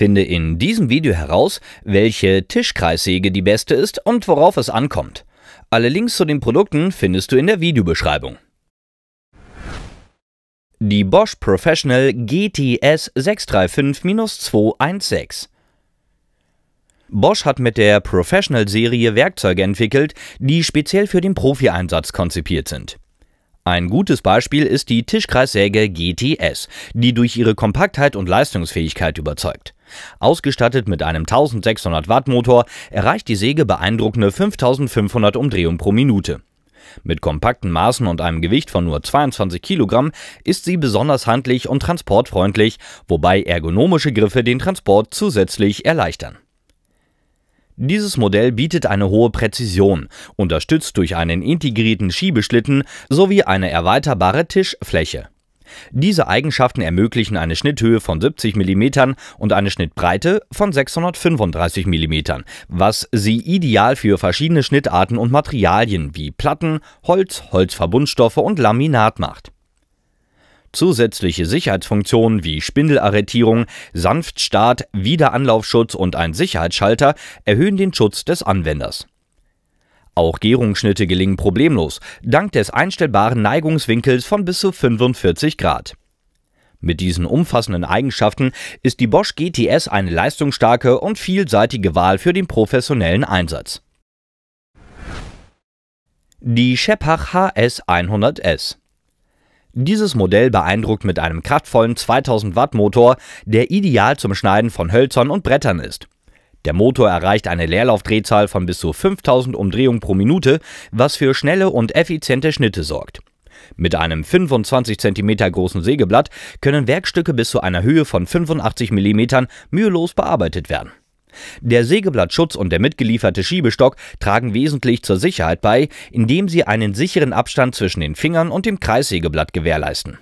Finde in diesem Video heraus, welche Tischkreissäge die beste ist und worauf es ankommt. Alle Links zu den Produkten findest du in der Videobeschreibung. Die Bosch Professional GTS 635-216 Bosch hat mit der Professional-Serie Werkzeuge entwickelt, die speziell für den Profi-Einsatz konzipiert sind. Ein gutes Beispiel ist die Tischkreissäge GTS, die durch ihre Kompaktheit und Leistungsfähigkeit überzeugt. Ausgestattet mit einem 1600 Watt Motor erreicht die Säge beeindruckende 5500 Umdrehungen pro Minute. Mit kompakten Maßen und einem Gewicht von nur 22 Kilogramm ist sie besonders handlich und transportfreundlich, wobei ergonomische Griffe den Transport zusätzlich erleichtern. Dieses Modell bietet eine hohe Präzision, unterstützt durch einen integrierten Schiebeschlitten sowie eine erweiterbare Tischfläche. Diese Eigenschaften ermöglichen eine Schnitthöhe von 70 mm und eine Schnittbreite von 635 mm, was sie ideal für verschiedene Schnittarten und Materialien wie Platten, Holz, Holzverbundstoffe und Laminat macht. Zusätzliche Sicherheitsfunktionen wie Spindelarretierung, Sanftstart, Wiederanlaufschutz und ein Sicherheitsschalter erhöhen den Schutz des Anwenders. Auch Gärungsschnitte gelingen problemlos, dank des einstellbaren Neigungswinkels von bis zu 45 Grad. Mit diesen umfassenden Eigenschaften ist die Bosch GTS eine leistungsstarke und vielseitige Wahl für den professionellen Einsatz. Die Scheppach HS 100S dieses Modell beeindruckt mit einem kraftvollen 2000 Watt Motor, der ideal zum Schneiden von Hölzern und Brettern ist. Der Motor erreicht eine Leerlaufdrehzahl von bis zu 5000 Umdrehungen pro Minute, was für schnelle und effiziente Schnitte sorgt. Mit einem 25 cm großen Sägeblatt können Werkstücke bis zu einer Höhe von 85 mm mühelos bearbeitet werden. Der Sägeblattschutz und der mitgelieferte Schiebestock tragen wesentlich zur Sicherheit bei, indem sie einen sicheren Abstand zwischen den Fingern und dem Kreissägeblatt gewährleisten.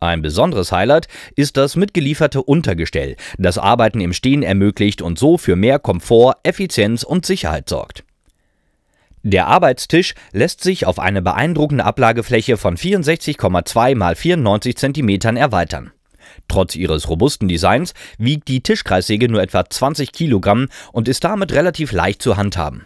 Ein besonderes Highlight ist das mitgelieferte Untergestell, das Arbeiten im Stehen ermöglicht und so für mehr Komfort, Effizienz und Sicherheit sorgt. Der Arbeitstisch lässt sich auf eine beeindruckende Ablagefläche von 64,2 x 94 cm erweitern. Trotz ihres robusten Designs wiegt die Tischkreissäge nur etwa 20 Kilogramm und ist damit relativ leicht zu handhaben.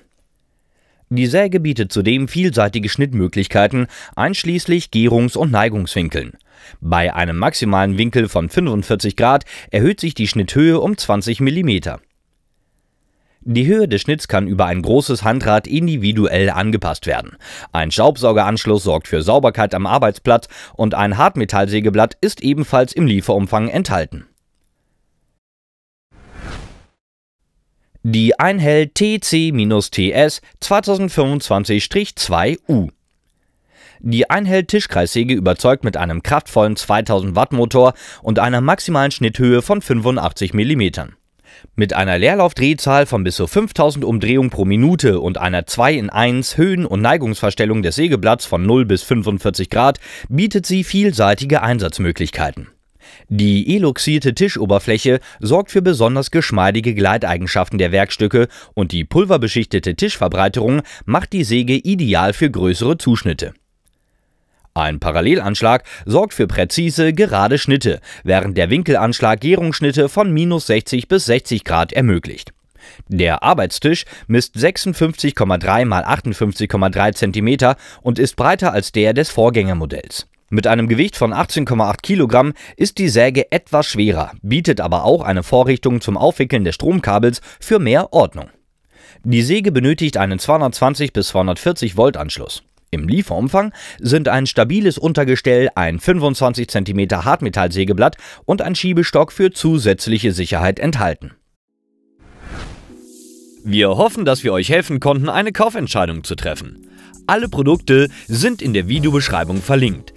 Die Säge bietet zudem vielseitige Schnittmöglichkeiten, einschließlich Gärungs- und Neigungswinkeln. Bei einem maximalen Winkel von 45 Grad erhöht sich die Schnitthöhe um 20 Millimeter. Die Höhe des Schnitts kann über ein großes Handrad individuell angepasst werden. Ein Staubsaugeranschluss sorgt für Sauberkeit am Arbeitsplatz und ein Hartmetallsägeblatt ist ebenfalls im Lieferumfang enthalten. Die Einhell TC-TS 2025-2U die Einhell Tischkreissäge überzeugt mit einem kraftvollen 2000 Watt Motor und einer maximalen Schnitthöhe von 85 mm. Mit einer Leerlaufdrehzahl von bis zu 5000 Umdrehungen pro Minute und einer 2 in 1 Höhen- und Neigungsverstellung des Sägeblatts von 0 bis 45 Grad bietet sie vielseitige Einsatzmöglichkeiten. Die eluxierte Tischoberfläche sorgt für besonders geschmeidige Gleiteigenschaften der Werkstücke und die pulverbeschichtete Tischverbreiterung macht die Säge ideal für größere Zuschnitte. Ein Parallelanschlag sorgt für präzise, gerade Schnitte, während der Winkelanschlag Gärungsschnitte von minus 60 bis 60 Grad ermöglicht. Der Arbeitstisch misst 56,3 x 58,3 cm und ist breiter als der des Vorgängermodells. Mit einem Gewicht von 18,8 Kilogramm ist die Säge etwas schwerer, bietet aber auch eine Vorrichtung zum Aufwickeln des Stromkabels für mehr Ordnung. Die Säge benötigt einen 220 bis 240 Volt Anschluss. Im Lieferumfang sind ein stabiles Untergestell, ein 25 cm Hartmetallsägeblatt und ein Schiebestock für zusätzliche Sicherheit enthalten. Wir hoffen, dass wir euch helfen konnten, eine Kaufentscheidung zu treffen. Alle Produkte sind in der Videobeschreibung verlinkt.